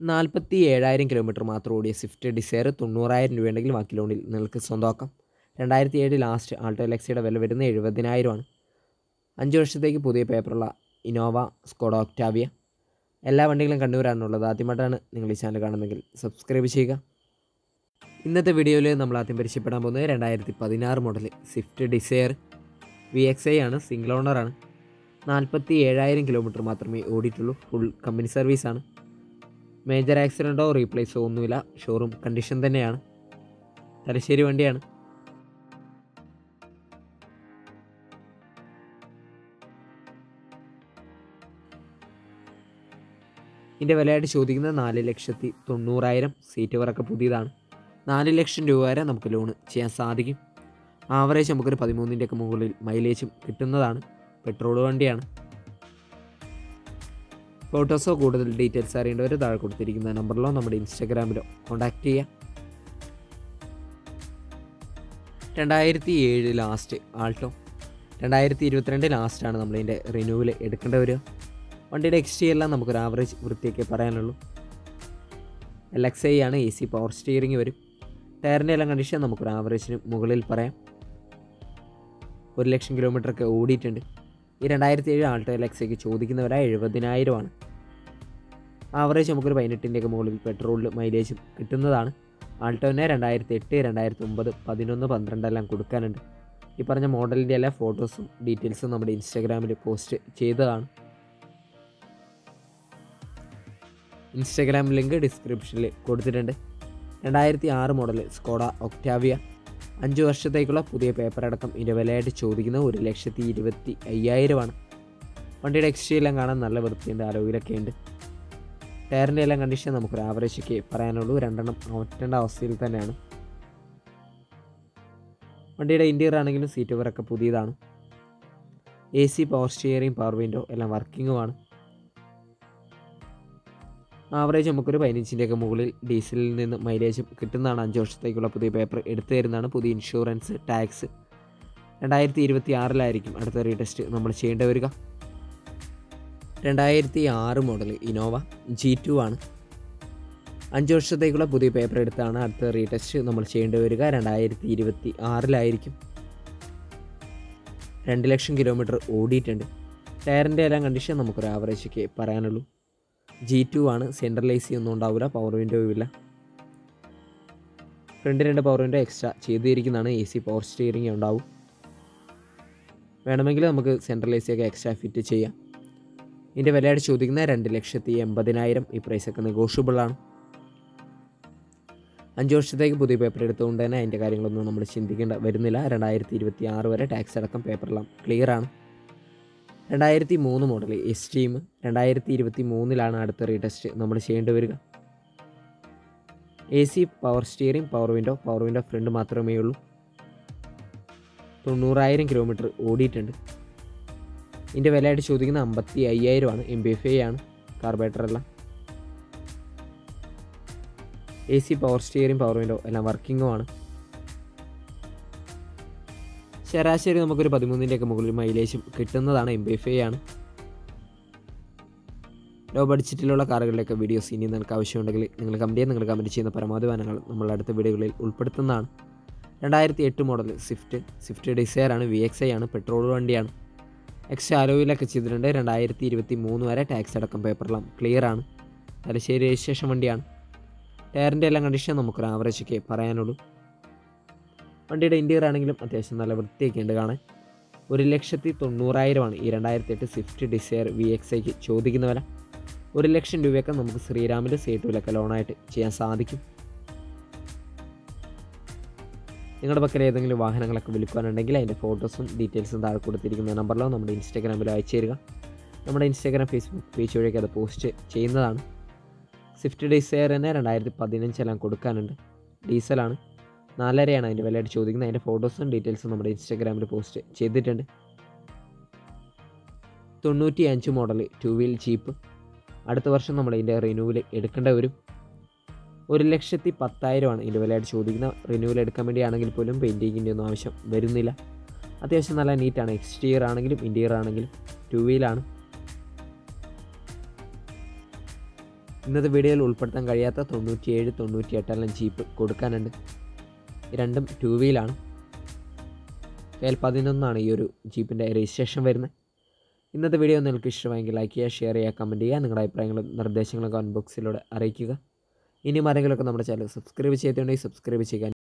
നാൽപ്പത്തി ഏഴായിരം കിലോമീറ്റർ മാത്രം ഓടിയ സ്വിഫ്റ്റ് ഡിസയർ തൊണ്ണൂറായിരം രൂപയുണ്ടെങ്കിൽ ബാക്കി ലോണിൽ നിങ്ങൾക്ക് സ്വന്തമാക്കാം. രണ്ടായിരത്തി ഏഴ് ലാസ്റ്റ് ആൾട്ടോ ലെക്സിയുടെ വില വരുന്നത് എഴുപതിനായിരമാണ്. അഞ്ച് വർഷത്തേക്ക് പുതിയ പേപ്പറുള്ള ഇനോവ സ്കോഡ ഒക്ടാവിയ. എല്ലാ വണ്ടികളും കണ്ടുവരാനുള്ളത് ആദ്യമായിട്ടാണ് നിങ്ങൾ ഈ ചാനൽ കാണുന്നതെങ്കിൽ സബ്സ്ക്രൈബ് ചെയ്യുക. ഇന്നത്തെ വീഡിയോയിൽ നമ്മൾ ആദ്യം പരിചയപ്പെടാൻ പോകുന്നത് രണ്ടായിരത്തി പതിനാറ് model Swift Dzire V X I ആണ് സിംഗിൾ ഓണറാണ് നാൽപ്പത്തി ഏഴായിരം കിലോമീറ്റർ മാത്രമേ ഓടിയിട്ടുള്ളൂ ഫുൾ കമ്പനി സർവീസാണ് മേജർ ആക്സിഡന്റോ റീപ്ലേസോ ഒന്നുമില്ല. ഷോറൂം കണ്ടീഷൻ തന്നെയാണ്. തലശ്ശേരി വണ്ടിയാണ്. ഇതിന്റെ വിലയായിട്ട് ചോദിക്കുന്നത് നാല് ലക്ഷത്തി തൊണ്ണൂറായിരം. സീറ്റ് വരൊക്കെ പുതിയതാണ്. നാല് ലക്ഷം രൂപ വരെ നമുക്ക് ലോൺ ചെയ്യാൻ സാധിക്കും. ആവറേജ് നമുക്കൊരു പതിമൂന്നിന്റെയൊക്കെ മുകളിൽ മൈലേജും കിട്ടുന്നതാണ്. പെട്രോൾ വണ്ടിയാണ്. ഫോട്ടോസോ കൂടുതൽ ഡീറ്റെയിൽസ് അറിയേണ്ടവർ താഴെ കൊടുത്തിരിക്കുന്ന നമ്പറിലോ നമ്മുടെ ഇൻസ്റ്റാഗ്രാമിലോ കോൺടാക്റ്റ് ചെയ്യാം. രണ്ടായിരത്തി ഏഴ് ലാസ്റ്റ് ആൾട്ടോ. രണ്ടായിരത്തി ഇരുപത്തിരണ്ട് ലാസ്റ്റാണ് നമ്മളിതിന്റെ റിന്യൂവൽ എടുക്കേണ്ടി വരിക. വണ്ടിയുടെ എക്സ്റ്റീരിയർ എല്ലാം നമുക്കൊരു ആവറേജ് വൃത്തിയൊക്കെ പറയാനുള്ളൂ. എൽ എക്സ് ഐ ആണ് എ സി പവർ സ്റ്റിയറിംഗ് വരും. ടയറിന്റെ എല്ലാം കണ്ടീഷൻ നമുക്കൊരു ആവറേജിന് മുകളിൽ പറയാം. ഒരു ലക്ഷം കിലോമീറ്ററൊക്കെ ഓടിയിട്ടുണ്ട്. ഈ രണ്ടായിരത്തി ഏഴ് ആൾട്ടോ എൽ എക്സ് ഐക്ക് ചോദിക്കുന്നവരായ എഴുപതിനായിരമാണ്. ആവറേജ് നമുക്കൊരു പതിനെട്ടിന്റെയൊക്കെ മുകളിൽ പെട്രോളിൽ മൈലേജ് കിട്ടുന്നതാണ്. ആൾട്ടോനെ രണ്ടായിരത്തി എട്ട് രണ്ടായിരത്തി ഒമ്പത് പതിനൊന്ന് പന്ത്രണ്ടെല്ലാം കൊടുക്കാനുണ്ട്. ഈ പറഞ്ഞ മോഡലിന്റെ എല്ലാ ഫോട്ടോസും ഡീറ്റെയിൽസും നമ്മുടെ ഇൻസ്റ്റാഗ്രാമിൽ പോസ്റ്റ് ചെയ്തതാണ്. ഇൻസ്റ്റാഗ്രാം ലിങ്ക് ഡിസ്ക്രിപ്ഷനിൽ കൊടുത്തിട്ടുണ്ട്. രണ്ടായിരത്തി ആറ് മോഡൽ സ്കോഡ ഒക്ടാവിയ അഞ്ച് വർഷത്തേക്കുള്ള പുതിയ പേപ്പർ അടക്കം ഇതിന്റെ വിലയായിട്ട് ചോദിക്കുന്നത് ഒരു ലക്ഷത്തി ഇരുപത്തി അയ്യായിരമാണ്. വണ്ടിയുടെ എക്സ്റ്റീരിയർ എല്ലാം കാണാൻ നല്ല വൃത്തിയുണ്ട് ആരോഗ്യമൊക്കെ ഉണ്ട്. ടയറിന്റെ എല്ലാം കണ്ടീഷൻ നമുക്കൊരു ആവറേജൊക്കെ പറയാനുള്ളൂ. രണ്ടെണ്ണം ഒറ്റേണ്ട അവസ്ഥയിൽ തന്നെയാണ്. വണ്ടിയുടെ ഇന്റീരിയർ ആണെങ്കിലും സീറ്റ് കവറൊക്കെ പുതിയതാണ്. A C power steering power window എല്ലാം വർക്കിങ്ങുമാണ് ആവറേജ് നമുക്കൊരു പതിനഞ്ചിന്റെയൊക്കെ മുകളിൽ ഡീസലിൽ നിന്ന് മൈലേജ് കിട്ടുന്നതാണ്. അഞ്ച് വർഷത്തേക്കുള്ള പുതിയ പേപ്പർ എടുത്തു തരുന്നതാണ്. പുതിയ ഇൻഷുറൻസ് ടാക്സ് രണ്ടായിരത്തി ഇരുപത്തി ആറിലായിരിക്കും അടുത്ത റീടെസ്റ്റ് നമ്മൾ ചെയ്യേണ്ടി വരിക. രണ്ടായിരത്തി ആറ് മോഡൽ ഇനോവ ജി ടു ആണ്. അഞ്ച് വർഷത്തേക്കുള്ള പുതിയ പേപ്പർ എടുത്താണ് അടുത്ത റീടെസ്റ്റ് നമ്മൾ ചെയ്യേണ്ടി വരിക. രണ്ടായിരത്തി ഇരുപത്തി ആറിലായിരിക്കും രണ്ട് ലക്ഷം കിലോമീറ്റർ ഓടിയിട്ടുണ്ട്. ടയറിന്റെ എല്ലാം കണ്ടീഷൻ നമുക്കൊരു ആവറേജൊക്കെ പറയാനുള്ളൂ. ജി ടു ആണ് സെൻട്രൽ എ സി ഒന്നും ഉണ്ടാവില്ല പവർ വിൻഡോയും ഇല്ല. ഫ്രണ്ട് രണ്ട് പവർ വിൻഡോ എക്സ്ട്രാ ചെയ്തിരിക്കുന്നതാണ് എ സി പവർ സ്റ്റിയറിംഗ് ഉണ്ടാവും. വേണമെങ്കിൽ നമുക്ക് സെൻട്രൽ എ സി ഒക്കെ എക്സ്ട്രാ ഫിറ്റ് ചെയ്യാം. ഇതിന്റെ വിലയായിട്ട് ചോദിക്കുന്നത് രണ്ട് ലക്ഷത്തി എൺപതിനായിരം. ഈ പ്രൈസൊക്കെ നെഗോഷ്യബിൾ ആണ്. അഞ്ച് വർഷത്തേക്ക് പുതിയ പേപ്പർ എടുത്തുകൊണ്ട് തന്നെ അതിന്റെ കാര്യങ്ങളൊന്നും നമ്മൾ ചിന്തിക്കേണ്ട വരുന്നില്ല. രണ്ടായിരത്തി ഇരുപത്തി ആറ് വരെ ടാക്സ് അടക്കം പേപ്പറെല്ലാം ക്ലിയർ ആണ്. രണ്ടായിരത്തി മൂന്ന് മോഡൽ എസ് ടീം രണ്ടായിരത്തി ഇരുപത്തി മൂന്നിലാണ് അടുത്ത റീടെസ്റ്റ് നമ്മൾ ചെയ്യേണ്ടി വരിക. A C power steering power window power window front മാത്രമേ ഉള്ളൂ തൊണ്ണൂറായിരം കിലോമീറ്റർ ഓടിയിട്ടുണ്ട്. ഇതിന്റെ വിലയായിട്ട് ചോദിക്കുന്നത് അമ്പത്തി അയ്യായിരമാണ് എം ബി എഫ് ഐ ആണ്. കാർബറേറ്റർ എല്ലാം. A C power steering power window എല്ലാം വർക്കിങ്ങുമാണ് ശരാശരി നമുക്കൊരു പതിമൂന്നിന്റെയൊക്കെ മുകളിൽ മൈലേജും കിട്ടുന്നതാണ് എം ബി എഫ് ഐ ആണ്. ലോ ബഡ്ജറ്റിലുള്ള കാറുകളിലൊക്കെ വീഡിയോസ് ഇനി നിങ്ങൾക്ക് ആവശ്യമുണ്ടെങ്കിൽ നിങ്ങൾ കമ്പനിയെ നിങ്ങൾ കമന്റ് ചെയ്യുന്ന പരമാവധി വാഹനങ്ങൾ നമ്മൾ അടുത്ത വീഡിയോകളിൽ ഉൾപ്പെടുത്തുന്നതാണ്. രണ്ടായിരത്തി എട്ട് മോഡൽ സ്വിഫ്റ്റ് സ്വിഫ്റ്റ് ഡിസയർ ആണ് വി എക്സ് ഐ ആണ് പെട്രോൾ വണ്ടിയാണ്. എക്സ്ട്രാ അലോയിലൊക്കെ ചെയ്തിട്ടുണ്ട്. രണ്ടായിരത്തി ഇരുപത്തി മൂന്ന് വരെ ടാക്സ് അടക്കം പേപ്പറെല്ലാം ക്ലിയർ ആണ്. തലശ്ശേരി രജിസ്ട്രേഷൻ വണ്ടിയാണ്. ടയറിന്റെ എല്ലാം കണ്ടീഷൻ നമുക്കൊരു ആവറേജൊക്കെ പറയാനുള്ളൂ. വണ്ടിയുടെ ഇന്റീരിയർ ആണെങ്കിലും അത്യാവശ്യം നല്ല വൃത്തിയൊക്കെ ഉണ്ട് കാണാൻ. ഒരു ലക്ഷത്തി തൊണ്ണൂറായിരമാണ് ഈ രണ്ടായിരത്തി എട്ട് സ്വിഫ്റ്റ് ഡിസയർ വി എക്സ് ഐക്ക് ചോദിക്കുന്ന വില. ഒരു ലക്ഷം രൂപയൊക്കെ നമുക്ക് ശ്രീരാമിന്റെ സേട്ടുവിലൊക്കെ ലോണായിട്ട് ചെയ്യാൻ സാധിക്കും. നിങ്ങളുടെ പക്കൽ ഏതെങ്കിലും വാഹനങ്ങളൊക്കെ വിൽക്കാനുണ്ടെങ്കിൽ അതിന്റെ ഫോട്ടോസും ഡീറ്റെയിൽസും താഴെ കൊടുത്തിരിക്കുന്ന നമ്പറിലോ നമ്മുടെ ഇൻസ്റ്റാഗ്രാമിലോ അയച്ചു തരിക. നമ്മുടെ ഇൻസ്റ്റാഗ്രാം ഫേസ്ബുക്ക് പേജ് വഴിയൊക്കെ അത് പോസ്റ്റ് ചെയ്യുന്നതാണ്. സ്വിഫ്റ്റ് ഡിസയർ തന്നെ രണ്ടായിരത്തി പതിനഞ്ചെല്ലാം കൊടുക്കാനുണ്ട്. ഡീസലാണ്. നാലരയാണ് അതിന്റെ വിലയായിട്ട് ചോദിക്കുന്നത്. അതിന്റെ ഫോട്ടോസും ഡീറ്റെയിൽസും നമ്മുടെ ഇൻസ്റ്റാഗ്രാമിൽ പോസ്റ്റ് ചെയ്തിട്ടുണ്ട്. തൊണ്ണൂറ്റി അഞ്ച് മോഡൽ ടു വീൽ ജീപ്പ്. അടുത്ത വർഷം നമ്മൾ ഇതിന്റെ റിന്യൂവൽ എടുക്കേണ്ട വരും. ഒരു ലക്ഷത്തി പത്തായിരമാണ് ഇന്റർവലായിട്ട് ചോദിക്കുന്ന റിന്യൂവൽ എടുക്കാൻ വേണ്ടിയാണെങ്കിൽ പോലും പെയിന്റിങ്ങിന്റെ ഒന്നും ആവശ്യം വരുന്നില്ല. അത്യാവശ്യം നല്ല നീറ്റാണ്. എക്സ്റ്റീരിയർ ആണെങ്കിലും ഇന്റീരിയർ ആണെങ്കിലും ടു വീലാണ് ഇന്നത്തെ വീഡിയോയിൽ ഉൾപ്പെടുത്താൻ കഴിയാത്ത തൊണ്ണൂറ്റിയേഴ് തൊണ്ണൂറ്റി എട്ടെല്ലാം ജീപ്പ് കൊടുക്കാനുണ്ട്. രണ്ടും ടു വീലാണ് കെ പതിനൊന്നാണ് ഈ ഒരു ജീപ്പിന്റെ രജിസ്ട്രേഷൻ വരുന്നത്. ഇന്നത്തെ വീഡിയോ നിങ്ങൾക്ക് ഇഷ്ടമായെങ്കിൽ ലൈക്ക് ചെയ്യുക ഷെയർ ചെയ്യുക കമന്റ് ചെയ്യുക. നിങ്ങളുടെ അഭിപ്രായങ്ങളും നിർദ്ദേശങ്ങളും കമന്റ് ബോക്സിലൂടെ അറിയിക്കുക. ഇനിയും ആരെങ്കിലുമൊക്കെ നമ്മുടെ ചാനൽ സബ്സ്ക്രൈബ് ചെയ്തിട്ടുണ്ടെങ്കിൽ സബ്സ്ക്രൈബ് ചെയ്യുക.